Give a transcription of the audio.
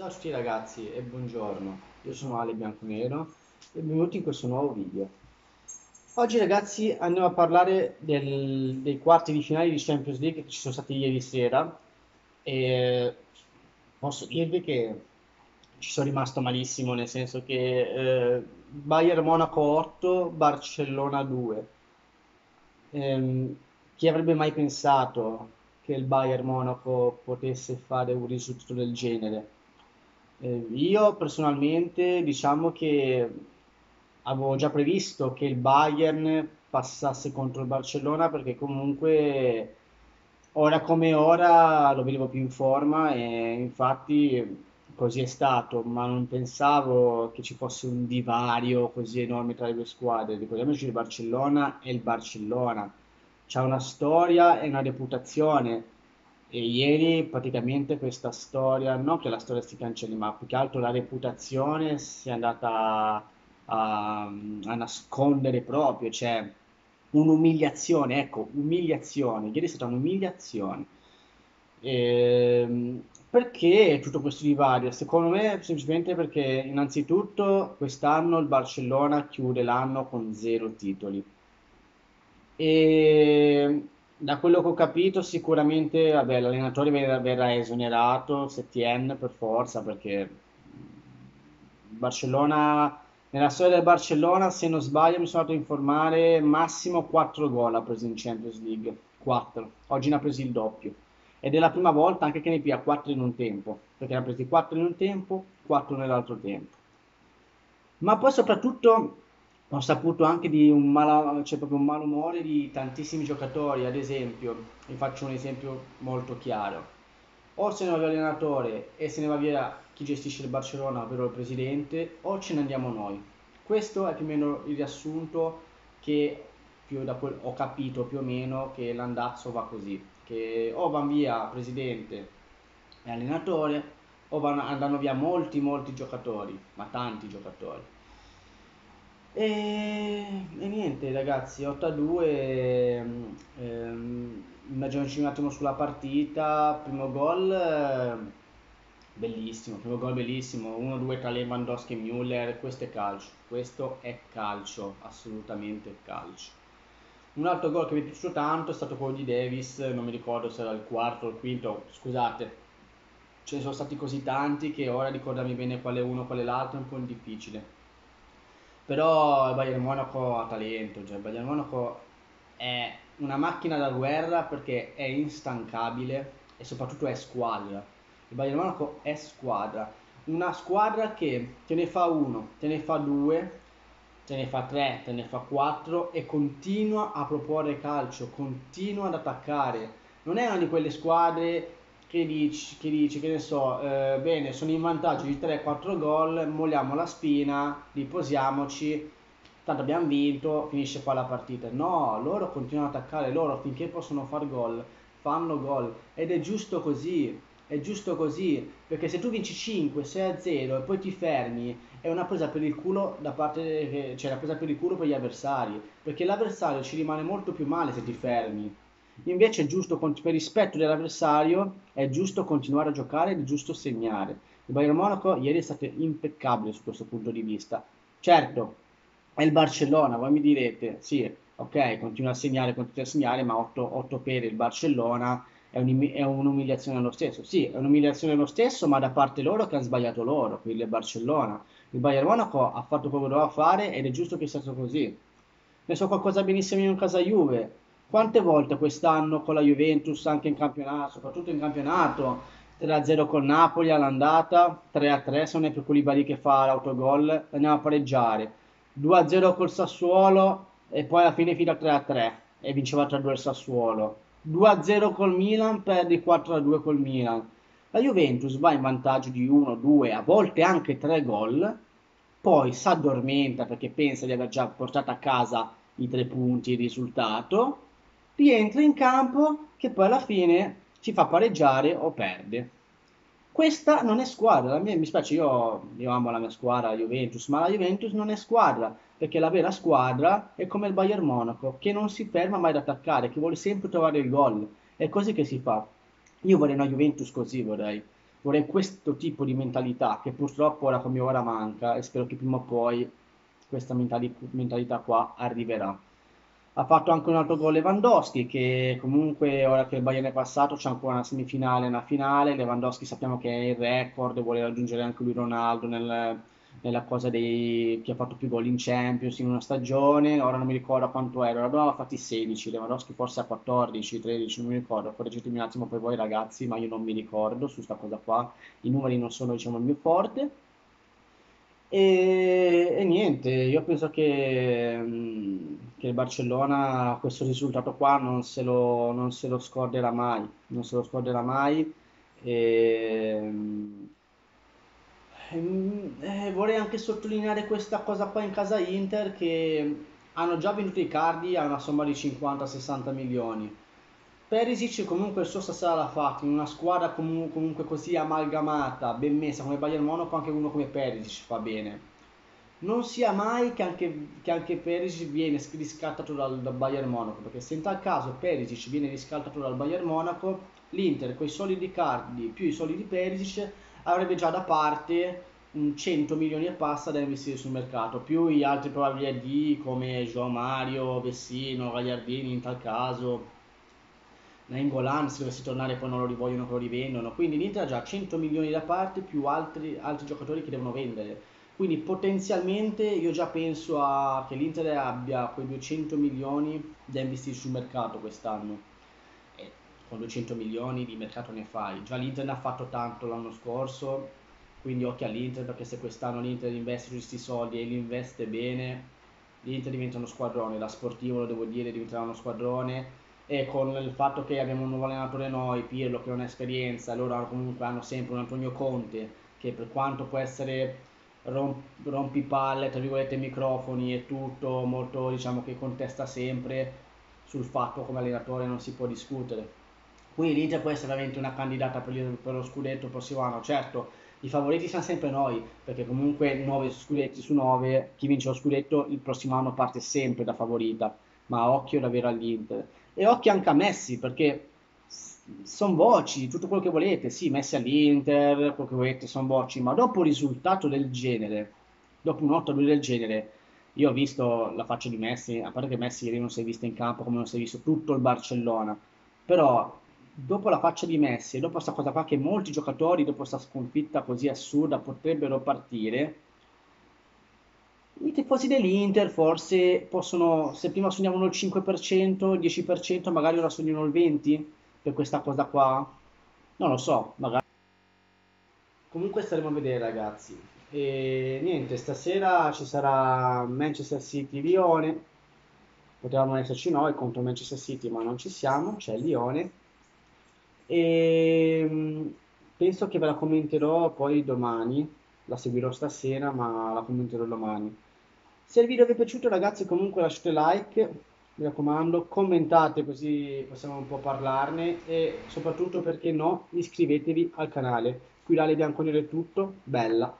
Ciao a tutti ragazzi e buongiorno, io sono Ale Bianconero e benvenuti in questo nuovo video. Oggi ragazzi andiamo a parlare del- dei quarti di finale di Champions League che ci sono stati ieri sera e posso dirvi che ci sono rimasto malissimo, nel senso che eh, Bayern Monaco 8, Barcellona 2. Ehm, chi avrebbe mai pensato che il Bayern Monaco potesse fare un risultato del genere? Eh, io personalmente diciamo che avevo già previsto che il Bayern passasse contro il Barcellona perché comunque ora come ora lo vedevo più in forma e infatti così è stato, ma non pensavo che ci fosse un divario così enorme tra le due squadre. Ricordiamoci il Barcellona e il Barcellona, c'ha una storia e una reputazione e ieri praticamente questa storia, non che la storia si cancelli, ma più che altro la reputazione si è andata a, a nascondere proprio, cioè un'umiliazione, ecco, umiliazione, ieri è stata un'umiliazione. Ehm, perché tutto questo divario? Secondo me semplicemente perché innanzitutto quest'anno il Barcellona chiude l'anno con zero titoli. E da quello che ho capito, sicuramente, vabbè, l'allenatore verrà, verrà esonerato, Setien per forza, perché Barcellona, nella storia del Barcellona, se non sbaglio, mi sono andato a informare, massimo 4 gol ha preso in Champions League, 4. Oggi ne ha presi il doppio. Ed è la prima volta anche che ne pia 4 in un tempo, perché ne ha presi 4 in un tempo, 4 nell'altro tempo. Ma poi soprattutto ho saputo anche di un, mala- cioè un malumore di tantissimi giocatori, ad esempio, vi faccio un esempio molto chiaro. O se ne va via l'allenatore e se ne va via chi gestisce il Barcellona, ovvero il presidente, o ce ne andiamo noi. Questo è più o meno il riassunto che quel- ho capito più o meno che l'andazzo va così, che o vanno via presidente e allenatore, o vanno, andranno via molti molti giocatori, ma tanti giocatori. E, e niente ragazzi, 8 a 2, ehm, ehm, immaginiamoci un attimo sulla partita, primo gol eh, bellissimo, primo gol bellissimo, 1-2 tra Lewandowski e Müller, questo è calcio, questo è calcio, assolutamente calcio. Un altro gol che mi è piaciuto tanto è stato quello di Davis, non mi ricordo se era il quarto o il quinto, scusate, ce ne sono stati così tanti che ora ricordarmi bene quale uno quale l'altro è un po' difficile. Però il Bayern Monaco ha talento, cioè il Bayern Monaco è una macchina da guerra perché è instancabile e soprattutto è squadra. Il Bayern Monaco è squadra, una squadra che te ne fa uno, te ne fa due, te ne fa tre, te ne fa quattro e continua a proporre calcio, continua ad attaccare. Non è una di quelle squadre che dici, che, dici, che ne so, eh, bene, sono in vantaggio di 3-4 gol, molliamo la spina, riposiamoci, tanto abbiamo vinto, finisce qua la partita. No, loro continuano ad attaccare, loro finché possono far gol, fanno gol ed è giusto così. È giusto così, perché se tu vinci 5, 6 a 0 e poi ti fermi, è una presa per il culo da parte, cioè una presa per il culo per gli avversari, perché l'avversario ci rimane molto più male se ti fermi. Invece è giusto, per rispetto dell'avversario, è giusto continuare a giocare ed è giusto segnare. Il Bayern Monaco ieri è stato impeccabile su questo punto di vista. Certo, è il Barcellona, voi mi direte, sì, ok, continua a segnare, continua a segnare, ma 8, 8 per il Barcellona è, un, è un'umiliazione lo stesso. Sì, è un'umiliazione lo stesso, ma da parte loro che hanno sbagliato loro, quindi il Barcellona. Il Bayern Monaco ha fatto quello che doveva fare ed è giusto che sia stato così. Ne so qualcosa benissimo in casa Juve. Quante volte quest'anno con la Juventus, anche in campionato, soprattutto in campionato, 3-0 con Napoli all'andata, 3-3 se non è per Koulibaly che fa l'autogol, andiamo a pareggiare, 2-0 col Sassuolo e poi alla fine fino a 3-3 e vinceva 3-2 il Sassuolo. 2-0 col Milan, perdi 4-2 col Milan. La Juventus va in vantaggio di 1, 2, a volte anche 3 gol, poi si addormenta perché pensa di aver già portato a casa i tre punti, il risultato, rientra in campo che poi alla fine ci fa pareggiare o perde. Questa non è squadra, mia, mi spiace, io, io amo la mia squadra, la Juventus, ma la Juventus non è squadra, perché la vera squadra è come il Bayern Monaco, che non si ferma mai ad attaccare, che vuole sempre trovare il gol. È così che si fa. Io vorrei una Juventus così, vorrei. vorrei questo tipo di mentalità che purtroppo ora come ora manca e spero che prima o poi questa mentali- mentalità qua arriverà. Ha fatto anche un altro gol Lewandowski che comunque ora che il Bayern è passato c'è ancora una semifinale e una finale. Lewandowski sappiamo che è il record, vuole raggiungere anche lui Ronaldo nel, nella cosa dei chi ha fatto più gol in Champions in una stagione. Ora non mi ricordo quanto era, ora aveva fatti 16, Lewandowski forse a 14, 13, non mi ricordo. Correggetemi un attimo poi voi ragazzi, ma io non mi ricordo su questa cosa qua. I numeri non sono diciamo il mio forte. E, e niente, io penso che, mm, che il Barcellona questo risultato qua non se lo, non se lo scorderà mai, non se lo scorderà mai. E, mm, mm, eh, vorrei anche sottolineare questa cosa qua in casa Inter che hanno già venduto i cardi a una somma di 50-60 milioni. Perisic comunque il suo stasera l'ha fatto in una squadra comu- comunque così amalgamata, ben messa come Bayern Monaco, anche uno come Perisic fa bene. Non sia mai che anche, che anche Perisic viene riscattato dal, dal Bayern Monaco, perché se in tal caso Perisic viene riscattato dal Bayern Monaco, l'Inter con i soldi Cardi più i soldi di Perisic avrebbe già da parte un 100 milioni e passa da investire sul mercato, più gli altri probabili AD come Joao Mario, Vessino, Gagliardini in tal caso Nainggolan se dovesse tornare poi non lo rivogliono lo rivendono. Quindi l'Inter ha già 100 milioni da parte più altri, altri giocatori che devono vendere quindi potenzialmente io già penso a, che l'Inter abbia quei 200 milioni da investire sul mercato quest'anno. E con 200 milioni di mercato ne fai. Già l'Inter ne ha fatto tanto l'anno scorso quindi occhio all'Inter perché se quest'anno l'Inter investe questi soldi e li investe bene l'Inter diventa uno squadrone. Da sportivo lo devo dire diventerà uno squadrone. E con il fatto che abbiamo un nuovo allenatore noi, Pirlo che non ha esperienza, loro comunque hanno sempre un Antonio Conte che per quanto può essere romp- rompipalle, tra virgolette, microfoni e tutto, molto diciamo che contesta sempre sul fatto come allenatore non si può discutere. Quindi l'Inter può essere veramente una candidata per, per lo scudetto prossimo anno, certo i favoriti siamo sempre noi, perché comunque 9 scudetti su 9, chi vince lo scudetto il prossimo anno parte sempre da favorita, ma occhio davvero all'Inter. E occhio anche a Messi, perché sono voci, tutto quello che volete, sì, Messi all'Inter, quello che volete, sono voci, ma dopo un risultato del genere, dopo un 8-2 del genere, io ho visto la faccia di Messi, a parte che Messi ieri non si è visto in campo come non si è visto tutto il Barcellona, però dopo la faccia di Messi e dopo questa cosa qua che molti giocatori dopo questa sconfitta così assurda potrebbero partire, i tifosi dell'Inter forse possono, se prima sognavano il 5%, il 10%, magari ora sognano il 20% per questa cosa qua. Non lo so, magari. Comunque staremo a vedere ragazzi. E niente, stasera ci sarà Manchester City-Lione. Potevamo esserci noi contro Manchester City, ma non ci siamo, c'è Lione. E mm, penso che ve la commenterò poi domani. La seguirò stasera, ma la commenterò domani. Se il video vi è piaciuto ragazzi comunque lasciate like, mi raccomando, commentate così possiamo un po' parlarne e soprattutto perché no, iscrivetevi al canale. Qui l'ale bianco nero è tutto, bella!